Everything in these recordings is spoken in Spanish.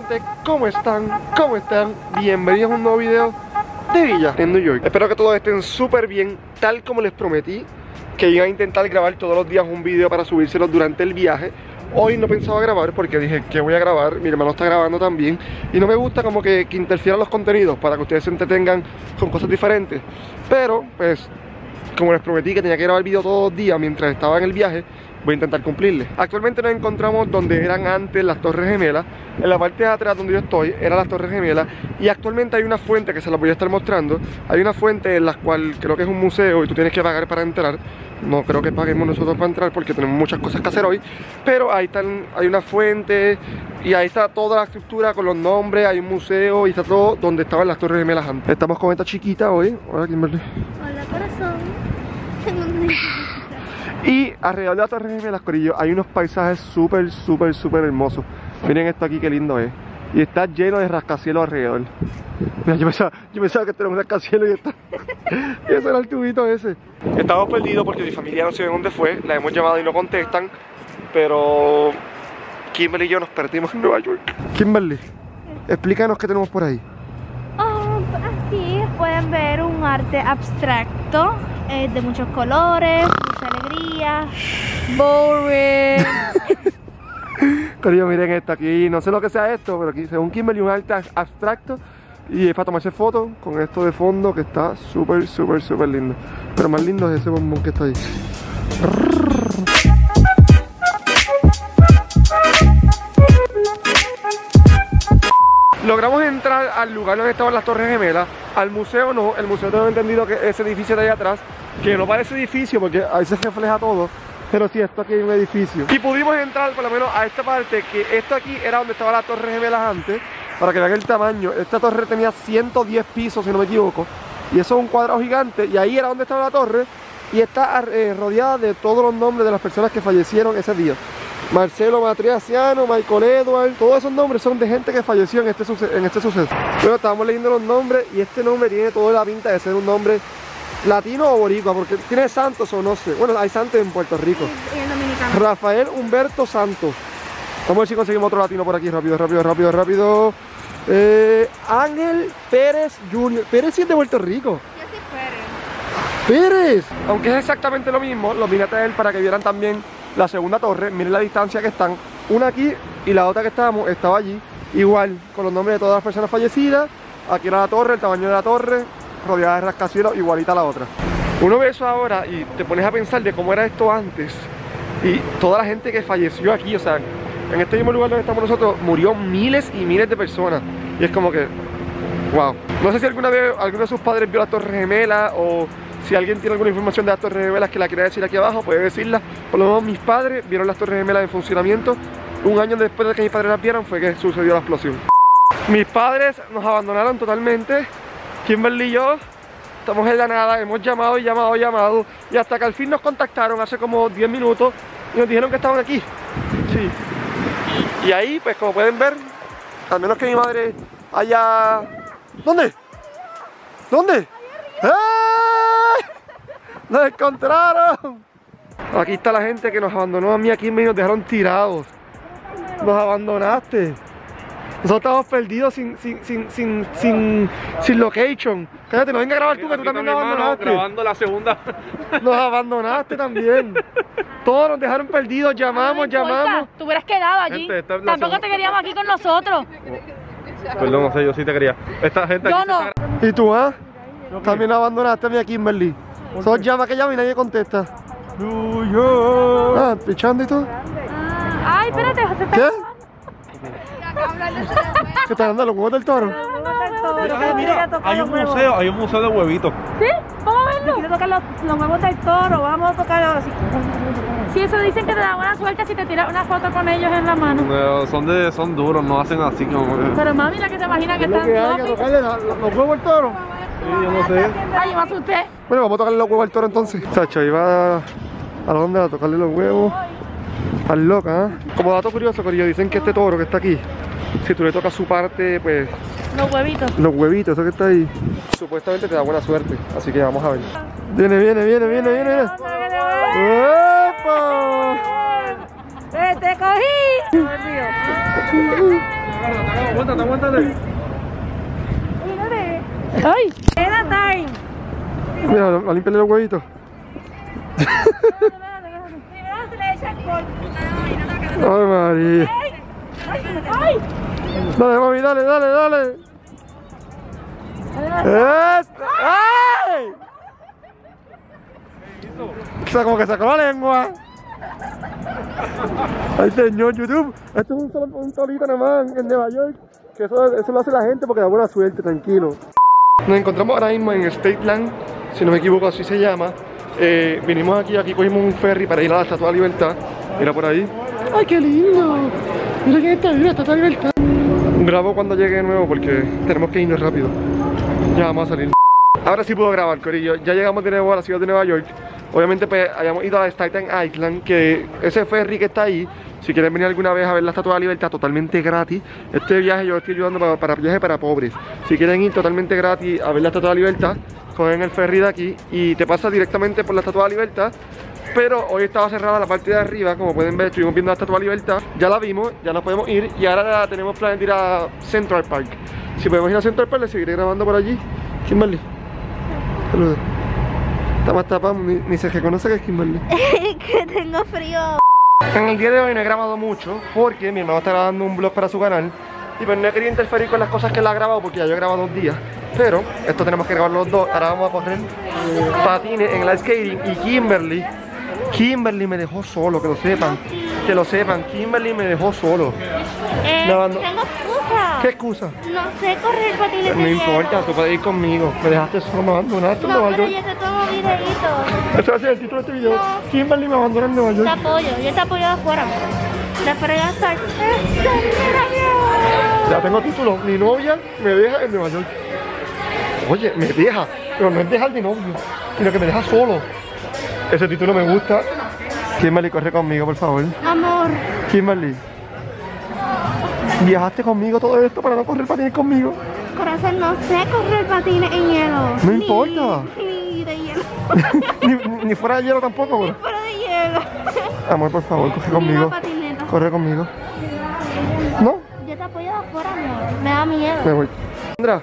gente, ¿cómo están? ¿Cómo están? Bienvenidos a un nuevo video de Villa en New York. Espero que todos estén súper bien, tal como les prometí Que iba a intentar grabar todos los días un video para subírselos durante el viaje. Hoy no pensaba grabar porque dije que voy a grabar, mi hermano está grabando también. Y no me gusta como que, que interfieran los contenidos para que ustedes se entretengan con cosas diferentes. Pero pues como les prometí que tenía que grabar video todos los días mientras estaba en el viaje voy a intentar cumplirle. Actualmente nos encontramos donde eran antes las Torres Gemelas. En la parte de atrás donde yo estoy eran las Torres Gemelas. Y actualmente hay una fuente que se las voy a estar mostrando. Hay una fuente en la cual creo que es un museo y tú tienes que pagar para entrar. No creo que paguemos nosotros para entrar porque tenemos muchas cosas que hacer hoy. Pero ahí están, hay una fuente y ahí está toda la estructura con los nombres. Hay un museo y está todo donde estaban las Torres Gemelas antes. Estamos con esta chiquita hoy. Hola Kimberly. Hola. Y alrededor de la Torre Gemelas, Corillo, hay unos paisajes súper, súper, súper hermosos. Miren esto aquí, qué lindo es. Y está lleno de rascacielos alrededor. Mira, yo pensaba, yo pensaba que tenía un rascacielos y está. y ese era el tubito ese. Estamos perdidos porque mi familia no sé dónde fue. La hemos llamado y no contestan. Pero Kimberly y yo nos perdimos en Nueva York. Kimberly, explícanos qué tenemos por ahí. Oh, aquí pueden ver un arte abstracto eh, de muchos colores, Boring. Corillo, miren esto aquí, no sé lo que sea esto, pero aquí según Kimberly un arte abstracto y es para tomarse fotos con esto de fondo que está súper, súper, súper lindo. Pero más lindo es ese bombón que está ahí. Logramos entrar al lugar donde estaban las Torres Gemelas, al museo no, el museo tengo entendido que ese edificio de ahí atrás, que no parece edificio porque ahí se refleja todo, pero sí, esto aquí hay un edificio. Y pudimos entrar por lo menos a esta parte, que esto aquí era donde estaba la Torre Gemelas antes, para que vean el tamaño. Esta torre tenía 110 pisos, si no me equivoco, y eso es un cuadrado gigante, y ahí era donde estaba la torre, y está eh, rodeada de todos los nombres de las personas que fallecieron ese día. Marcelo Matriaciano, Michael Edward, todos esos nombres son de gente que falleció en este, en este suceso. Bueno, estábamos leyendo los nombres y este nombre tiene toda la pinta de ser un nombre latino o boricua, porque tiene santos o no sé. Bueno, hay santos en Puerto Rico. Y en dominicano. Rafael Humberto Santos. Vamos a ver si conseguimos otro latino por aquí. Rápido, rápido, rápido, rápido. Eh, Ángel Pérez Jr. Pérez sí es de Puerto Rico. Yo sí Pérez. Aunque es exactamente lo mismo, lo vine a traer para que vieran también la segunda torre. Miren la distancia que están. Una aquí y la otra que estábamos estaba allí. Igual, con los nombres de todas las personas fallecidas. Aquí era la torre, el tamaño de la torre, rodeada de rascacielos, igualita a la otra. Uno ve eso ahora y te pones a pensar de cómo era esto antes. Y toda la gente que falleció aquí, o sea, en este mismo lugar donde estamos nosotros, murió miles y miles de personas. Y es como que, wow. No sé si alguna vez alguno de sus padres vio la Torre Gemela o si alguien tiene alguna información de las Torres Gemelas que la quiera decir aquí abajo, puede decirla. Por lo menos mis padres vieron las Torres Gemelas en funcionamiento. Un año después de que mis padres las vieran fue que sucedió la explosión. Mis padres nos abandonaron totalmente. Kimberly y yo estamos en la nada, hemos llamado y llamado y llamado. Y hasta que al fin nos contactaron hace como 10 minutos y nos dijeron que estaban aquí. Sí. Y ahí, pues como pueden ver, al menos que mi madre haya... ¿Dónde? ¿Dónde? ¡Eh! ¡Nos encontraron! Aquí está la gente que nos abandonó a mí aquí y nos dejaron tirados. Nos abandonaste. Nosotros estamos perdidos sin, sin, sin, sin, sin, sin location. Cállate, no venga a grabar tú, que tú también nos abandonaste. grabando la segunda. Nos abandonaste también. Todos nos dejaron perdidos, llamamos, No llamamos. Tú hubieras quedado allí. Gente, es Tampoco segunda- te queríamos aquí con nosotros. Perdón, no sé, yo sí te quería. Esta gente Yo aquí no. está ¿Y tú, ah? También abandonaste a mí a Kimberly. Solo llama que llama y nadie contesta. Ah, pichando y todo. Ah, Ay, espérate, José. ¿Qué? ¿Qué está dando los huevos del toro? Mira, hay un museo, hay un museo de huevitos. ¿Sí? Vamos a verlo. Quiero tocar los, los huevos del toro, vamos a tocarlos así. Sí, eso dicen que te da buena suerte si te tiras una foto con ellos en la mano. Eh, son de, son duros, no hacen así como. Pero mami, la que se imagina que están que hay, que tocarle la- los huevos al toro. Yo no sé. Ay, me asusté. Bueno, vamos a tocarle los huevos al toro entonces. Sacho, iba a, a dónde a tocarle los huevos. Al loca, ¿eh? Como dato curioso, Corillo, dicen que este toro que está aquí, si tú le tocas su parte, pues Los huevitos. los huevitos, eso que está ahí, supuestamente te da buena suerte. Así que vamos a ver. Viene, viene, viene, viene, viene, viene. ¡Epa! ¡Eh, te cogí! Aguántate, aguántate. ¡Ay! Era time. Mira, a limpiarle los huevitos. Primero se le echa alcohol. Ay, María. ¡Ay! Dale, mami, dale, dale, dale. ¡Es! ¡Ay! O sea, como que sacó la lengua. Ay, señor YouTube. Esto es un, solo, un solito nada más en Nueva York. Que eso, eso lo hace la gente porque da buena suerte, tranquilo. Nos encontramos ahora mismo en State Land, si no me equivoco así se llama. Eh, vinimos aquí, aquí cogimos un ferry para ir a la Estatua de la Libertad. Mira por ahí. ¡Ay, qué lindo! Mira quién está, mira, la Estatua de Libertad. Grabo cuando llegue de nuevo porque tenemos que irnos rápido. Ya vamos a salir. Ahora sí puedo grabar, Corillo. Ya llegamos de nuevo a la ciudad de Nueva York. Obviamente, pues hayamos ido a Staten Island, que ese ferry que está ahí, si quieren venir alguna vez a ver la Estatua de la Libertad totalmente gratis, este viaje yo lo estoy ayudando para, para viaje para pobres. Si quieren ir totalmente gratis a ver la Estatua de la Libertad, cogen el ferry de aquí y te pasa directamente por la Estatua de la Libertad. Pero hoy estaba cerrada la parte de arriba, como pueden ver, estuvimos viendo la Estatua de la Libertad. Ya la vimos, ya nos podemos ir y ahora tenemos planes de ir a Central Park. Si podemos ir a Central Park, les seguiré grabando por allí. Kimberly. Saludos. Está más tapado, ni, ni se reconoce que es Kimberly. que tengo frío. En el día de hoy no he grabado mucho porque mi hermano está grabando un vlog para su canal y pues no he querido interferir con las cosas que él ha grabado porque ya yo he grabado dos días. Pero esto tenemos que grabar los dos. Ahora vamos a correr patines en el skating y Kimberly. Kimberly me dejó solo, que lo sepan. Que lo sepan, Kimberly me dejó solo. Eh, abandonó. tengo excusa. ¿Qué excusa? No sé correr patines No importa, tú puedes ir conmigo. Me dejaste solo, me abandonaste en No, Nueva pero York. yo te tomo videitos. Ese va a ser el título de este video. No. Kimberly me abandona en Nueva Te York. apoyo, yo te apoyo de afuera. Después ya estar. ¡Este, mira bien! Ya tengo título. Mi novia me deja en Nueva York. Oye, me deja. Pero no es dejar de novio, sino que me deja solo. Ese título me gusta. Kimberly, corre conmigo, por favor. Amor, Kimberly. Viajaste conmigo todo esto para no correr patines conmigo. corazón, no sé correr patines en hielo. No Ni- importa. Ni de hielo. ni, ni fuera de hielo tampoco, bro. Fuera de hielo. Amor, por favor, corre Ni conmigo. Corre conmigo. ¿No? Yo te apoyo de afuera, amor. Me da miedo. Me voy. Sandra,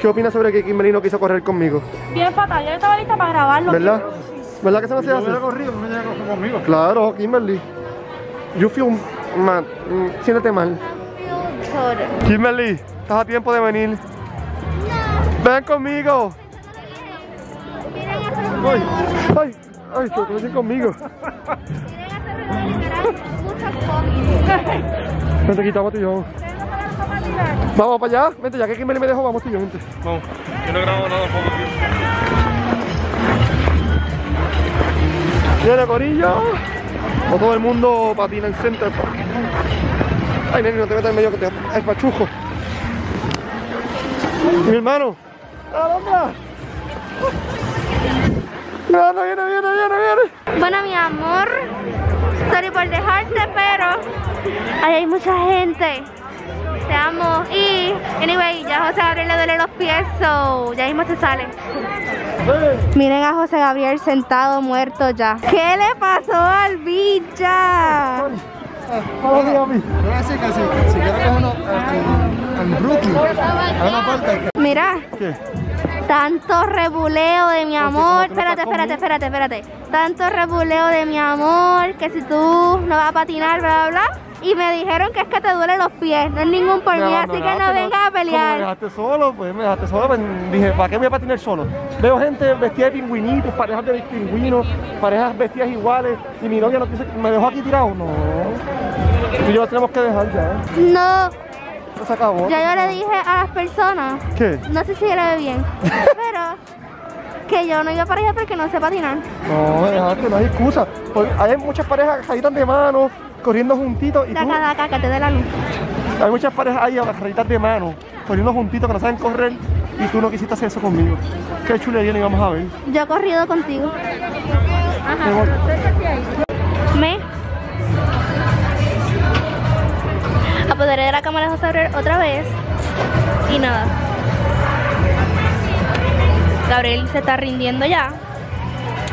¿qué opinas sobre que Kimberly no quiso correr conmigo? Bien fatal. Yo estaba lista para grabarlo. ¿Verdad? ¿Verdad que eso no se hace? corrido, no llega a correr conmigo. Claro, Kimberly. You feel mad. Mm, Siéntete mal. Kimberly, estás a tiempo de venir. Ven conmigo. Ay, ay, ay, que ven conmigo. Vente, quitamos tú y yo. Vamos para allá. Vente, ya que Kimberly me dejó, vamos tú y yo, vente. Vamos, yo no he grabado nada poco Viene Corillo. O todo el mundo patina en Center Park. Ay, nene, no te metas en medio que te espachujo. Mi hermano. ¡Alondra! Viene, viene, viene, viene, viene. Bueno, mi amor, sorry por dejarte, pero ahí hay mucha gente. Te amo. Y, anyway, ya a José Gabriel le duele los pies, so ya mismo se sale. Miren a José Gabriel sentado, muerto ya. ¿Qué le pasó al bicha? Que Mira, ¿Qué? tanto rebuleo de mi amor. Espérate, espérate, espérate, espérate. Tanto rebuleo de mi amor, que si tú no vas a patinar, bla, bla, bla. Y me dijeron que es que te duelen los pies, no es ningún por mí, así que no vengas a Como me pelear. dejaste solo, pues me dejaste solo. pues, dije, ¿para qué voy a patinar solo? Veo gente vestida de pingüinitos, parejas de pingüinos, parejas vestidas iguales. Y mi novia no quiso- me dejó aquí tirado. No. Y yo lo tenemos que dejar ya. ¿eh? No, se acabó. ya yo le dije a las personas, ¿Qué? no sé si ve bien, pero que yo no iba para allá porque no sé patinar. No, me dejaste, no hay excusa. Porque hay muchas parejas agarraditas de mano, corriendo juntitos. Y tú, Daca, daca, que te dé la luz. hay muchas parejas ahí agarraditas de mano, corriendo juntitos que no saben correr. Y tú no quisiste hacer eso conmigo. Qué chulería ni vamos a ver. Yo he corrido contigo. Voy. Me apoderé de la cámara de José Gabriel otra vez y nada. Gabriel se está rindiendo ya.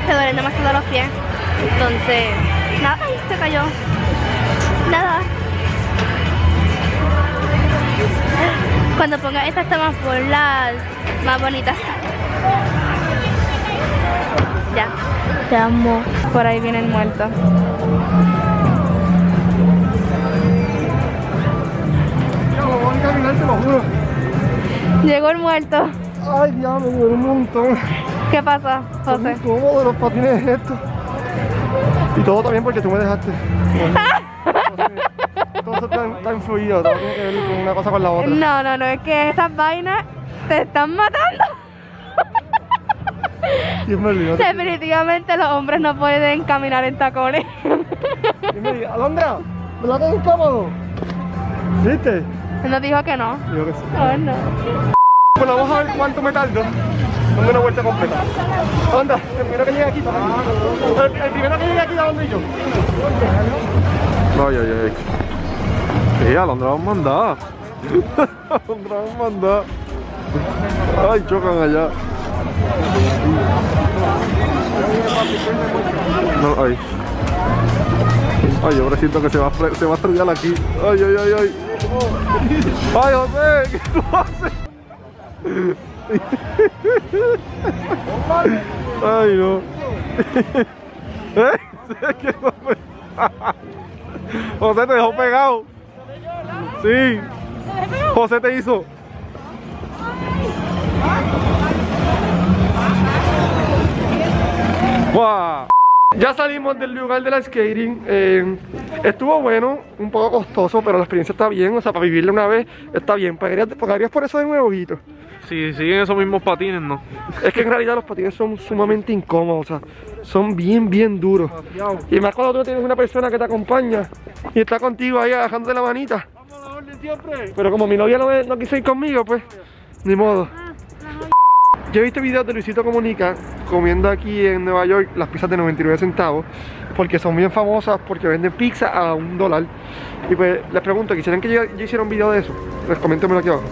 Se duelen demasiado los pies. Entonces, nada, se cayó. Nada. Cuando ponga estas tomas por las más bonitas. Ya. Te amo. Por ahí viene el muerto. Llegó el muerto. Ay, diablo, me duele un montón. ¿Qué pasa, José? incómodos los patines estos. Y todo también porque tú me dejaste. todo eso está, está influido, todo tiene que ver con una cosa con la otra. No, no, no, es que estas vainas te están matando. Dios me olvidó. Definitivamente los hombres no pueden caminar en tacones. Y me dijo, Alondra, ¿verdad que es incómodo? ¿Viste? Él nos dijo que no. Digo que sí. Oh, no. Bueno, vamos a ver cuánto me tardo. Dame una vuelta completa. Anda, el primero que llegue aquí, para el, el primero que llegue aquí, ¿a dónde yo? Ay, ay, ay. Sí, a mandar. Alondra vamos a mandar. Ay, chocan allá. No, ay. Ay, ahora siento que se va, a se va a estrellar aquí. Ay, ay, ay, ay. Ay, José, ¿qué tú haces? Ay, no. ¿Eh? José te dejó pegado. Sí. José te hizo. ¡Guau! Ya salimos del lugar de la skating. eh, estuvo bueno, un poco costoso, pero la experiencia está bien. O sea, para vivirla una vez está bien. ¿Pagarías, pagarías por eso de nuevo, Guito? Si siguen esos mismos patines, no. Es que en realidad los patines son sumamente incómodos, o sea, son bien, bien duros. Y más cuando tú tienes una persona que te acompaña y está contigo ahí agarrándote la manita. Pero como mi novia no, quiso ir conmigo, pues, ni modo. Yo he visto videos de Luisito Comunica comiendo aquí en Nueva York las pizzas de 99 centavos porque son bien famosas, porque venden pizza a un dólar. Y pues les pregunto, ¿quisieran que yo, hiciera un video de eso? Pues comentenmelo aquí abajo.